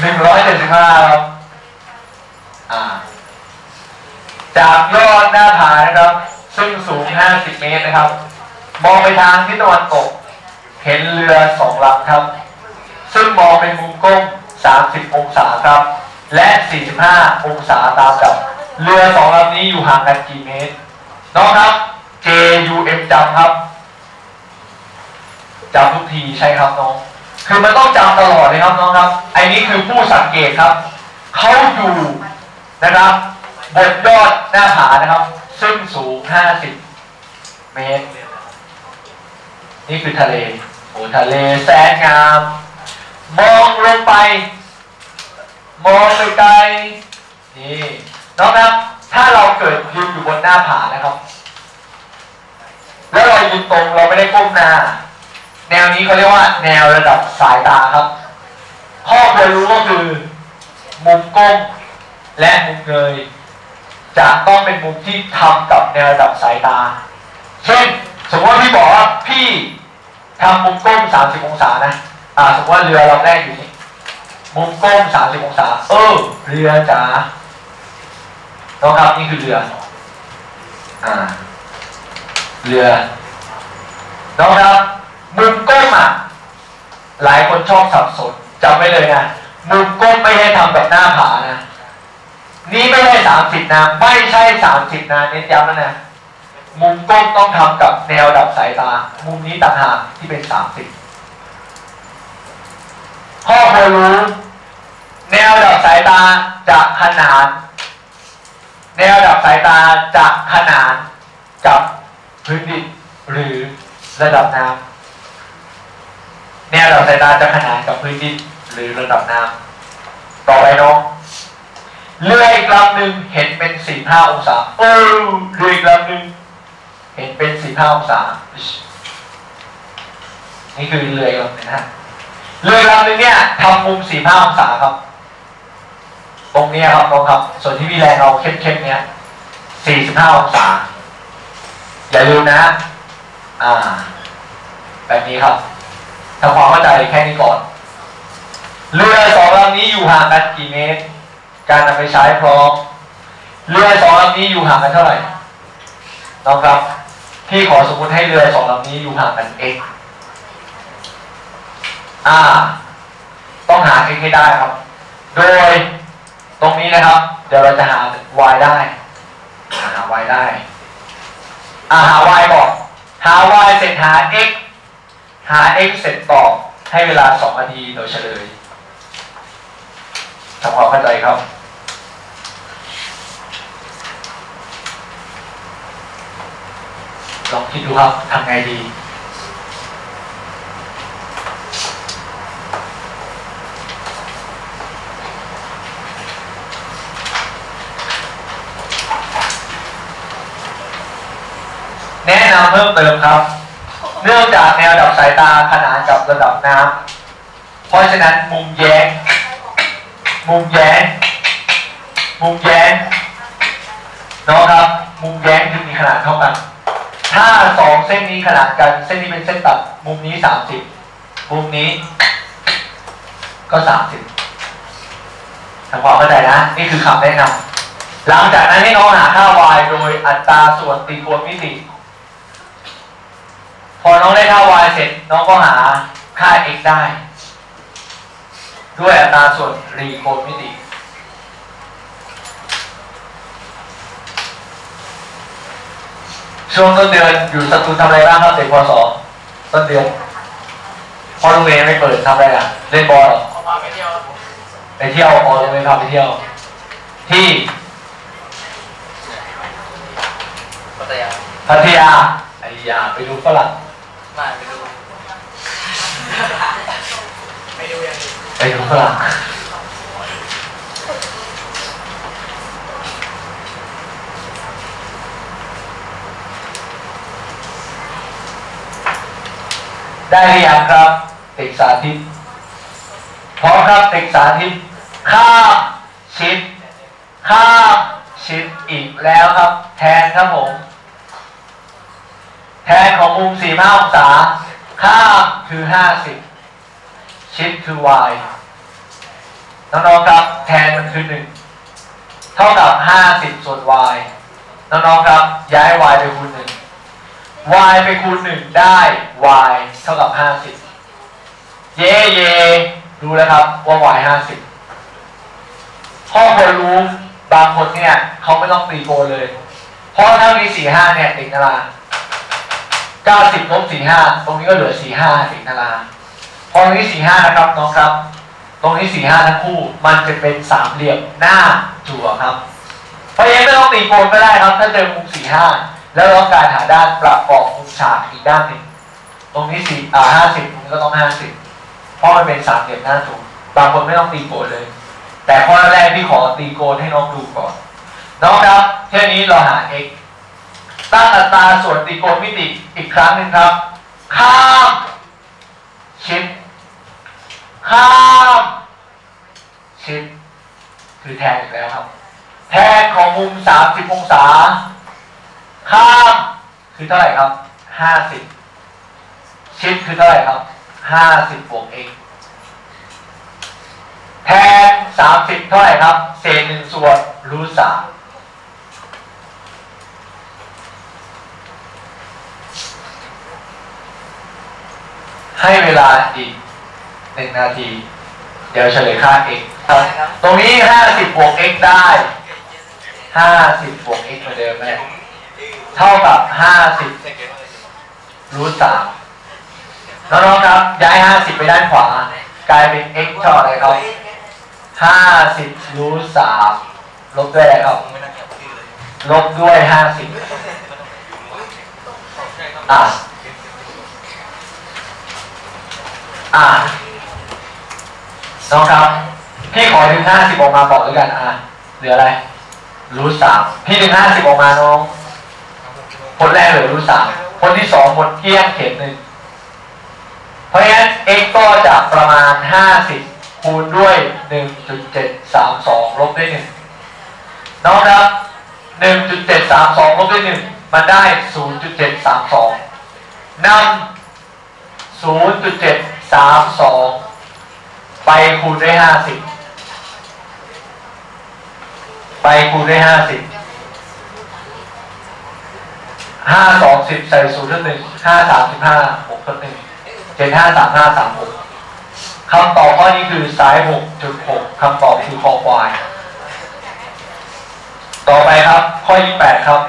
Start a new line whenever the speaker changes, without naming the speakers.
หนึ่งร้อยเจ็ดสิบห้าครับอ่าจากยอดหน้าผานะครับ ซึ่งสูง 50 เมตรนะครับ มองไปทางทิศตะวันตก เห็นเรือสองลำครับ ซึ่งมองเป็นมุมกล้อง30 องศาครับ และ 45 องศาตามกับเรือสองลำนี้อยู่ห่างกันกี่เมตร น้องครับ JUM จำครับจำทุกทีใช่ครับน้อง คือมันต้องจำตลอดเลยครับน้องครับ ไอ้นี้คือผู้สังเกตครับเขาอยู่นะครับบนยอดหน้าผานะครับ ซึ่งสูง 50 เมตร นี่คือทะเลโอ้ทะเลแสนงาม มองลงไป มองไปไกลนี่น้องครับถ้าเราเกิดยืนอยู่บนหน้าผานะครับ แล้วเรายืนตรงเราไม่ได้ก้มหน้า แนวนี้เขาเรียกว่า แนวระดับสายตาครับ ข้อควรรู้ก็คือมุมก้มและมุมเงยจะต้องเป็นมุมที่ทำกับแนวระดับสายตา เช่น สมมติว่าพี่บอกว่าพี่ทำมุมก้ม 30 องศานะอ่าสมมติว่าเรือลำแรกอยู่นี่มุมก้ม 30 องศา เออเรือจ๋าน้องครับนี่คือเรืออ่าเรือน้องครับ มุมก้มอะหลายคนชอบสับสนจำไว้เลยนะมุมก้มไม่ให้ทำกับหน้าผานะ นี่ไม่ใช่สามสิบนะไม่ใช่สามสิบนะเน้นย้ำแล้วนะมุมก้มต้องทำกับแนวดับสายตา มุมนี้ต่างหากที่เป็นสามสิบข้อควรรู้แนวดับสายตาจะขนาน แนวดับสายตาจะขนานกับพื้นดินหรือระดับน้ำ แนวดับสายตาจะขนานกับพื้นดินหรือระดับน้ำต่อไปน้องเรืออีกลำหนึ่งเห็นเป็นสี่ห้าองศาเออเรืออีกลำหนึ่งเห็นเป็นสี่ห้าองศา นี่คือเรืออีกลำหนึ่งนะเรืออีกลำหนึ่งเนี่ยทำมุมสี่ห้าองศาครับ ตรงนี้ครับน้องครับ ส่วนที่มีแรงเราเข้มๆเนี้ยสี่สิบห้าองศาอย่าลืมนะ อ่า แบบนี้ครับ ทำความเข้าใจแค่นี้ก่อน เรือสองลำนี้อยู่ห่างกันกี่เมตร การนำไปใช้พร้อม เรือสองลำนี้อยู่ห่างกันเท่าไหร่น้องครับ พี่ขอสมมติให้เรือสองลำนี้อยู่ห่างกัน x อ่า ต้องหา x ให้ได้ครับ โดยตรงนี้นะครับ เดี๋ยวเราจะหา y ได้ หา y ได้ อ่าหา y ก่อน หา y เสร็จหา x หา x เสร็จตอบให้เวลา 2 นาทีโดยเฉลยทำความเข้าใจครับ ลองคิดดูครับทำไงดีแนะนำเพิ่มเติมครับ เนื่องจากแนวดับสายตาขนานกับระดับน้ำเพราะฉะนั้นมุมแย้ง มุมแย้ง มุมแย้งน้องครับ มุมแย้งจึงมีขนาดเท่ากัน ถ้าสองเส้นนี้ขนาดกันเส้นนี้เป็นเส้นตัด มุมนี้สามสิบมุมนี้ ก็สามสิบทำความเข้าใจนะ นี่คือคำแนะนำหลังจากนั้นให้น้องหาค่า y โดยอัตราส่วนตีโคนมิติ พอน้องได้ค่า y เสร็จน้องก็หาค่า x ได้ ด้วยอัตราส่วนรีโคนมิติช่วงต้นเดือนอยู่สตูทำอะไรบ้างครับเด็กพศต้นเดือนพอโรงเรียนไม่เปิดทำอะไรอะเล่นบอลหรอ
ไปเที่ยว
ไปเที่ยวพอโรงเรียนพาไปเที่ยว ที่
พัทยา
พัทยาไอ้ยาไปดูฝรั่ง
มาไปดูไปดู อย่างอื่น
ไปดูฝรั่งได้หรือยังครับเด็กสาธิตพร้อมครับเด็กสาธิตข้ามชิดข้ามชิดอีกแล้วครับ แทนครับผมแทนของมุม4 5องศาข้ามคือ 50 ชิดคือ y น้องๆครับแทนมันคือ 1 เท่ากับ 50 ส่วน y น้องๆครับย้าย y ไปคูณ 1 y ไปคูณ 1 ได้ y เท่ากับ 50 เย่เย่รู้แล้วครับว่า y 50ข้อควรรู้บางคนเนี่ยเขาไม่ต้องตีโกเลย เพราะถ้ามี 45 เนี่ยติดนารา90ลบ45 ตรงนี้ก็เหลือ 45ติดนารา พอตรงนี้45นะครับน้องครับ ตรงนี้45ทั้งคู่มันจะเป็นสามเหลี่ยมหน้าจั่วครับเพราะฉะนั้นไม่ต้องตีโกนก็ได้ครับ ถ้าเจอมุม45แล้วต้องการหาด้านประกอบมุมฉากอีกด้านหนึ่งตรงนี้สี่อ่า50ตรงนี้ก็ต้อง50เพราะมันเป็นสามเหลี่ยมหน้าจั่วบางคนไม่ต้องตีโกนเลย แต่ข้อแรกพี่ขอตีโกนให้น้องดูก่อนน้องครับเท่านี้เราหา x ตั้งอัตราส่วนตีโกนมิติอีกครั้งหนึ่งครับ ข้ามชิด ข้ามชิดคือแทนอีกแล้วครับ แทนของมุม 30 องศา ข้ามคือเท่าไหร่ครับ 50 ชิดคือเท่าไหร่ครับ 50บวก x แทน 30 เท่าไหร่ครับ เศษหนึ่งส่วนรูทสามให้เวลาอีก นึ่งนาที เดี๋ยวเฉลยค่า x ตรงนี้50บวก x ได้50บวก x เหมือนเดิมไหมเท่ากับ50รูทสามน้องๆครับย้าย 50 ไปด้านขวา กลายเป็น x เท่าอะไรครับ50รูทสามลบด้วยอะไรครับ ลบด้วย 50อะอะ น้องครับ พี่ขอดึงห้าสิบออกมาบอกด้วยกันอะเหลืออะไร รู้สามพี่ดึงห้าสิบออกมาน้องคนแรกเหลือรู้สามคนที่สองคนเที่ยงเขตหนึ่งเพราะงั้น x ก็จะประมาณห้าสิบคูณด้วยหนึ่งจุดเจ็ดสามสองลบด้วยหนึ่งน้องครับหนึ่งจุดเจ็ดสามสองลบด้วยหนึ่งมันได้ศูนย์จุดเจ็ดสามสองนำศูนย์จุดเจ็ดสามสอง ไปคูณด้วยห้าสิบไปคูณด้วยห้าสิบห้าสองสิบใส่ศูนย์ลดหนึ่งห้าสามสิบห้าหกลดหนึ่งเจ็ดห้าสามห้าสามหกคำตอบข้อนี้คือซ้ายหกจุดหกคำตอบคือคอควาย ต่อไปครับ ข้อที่แปดครับ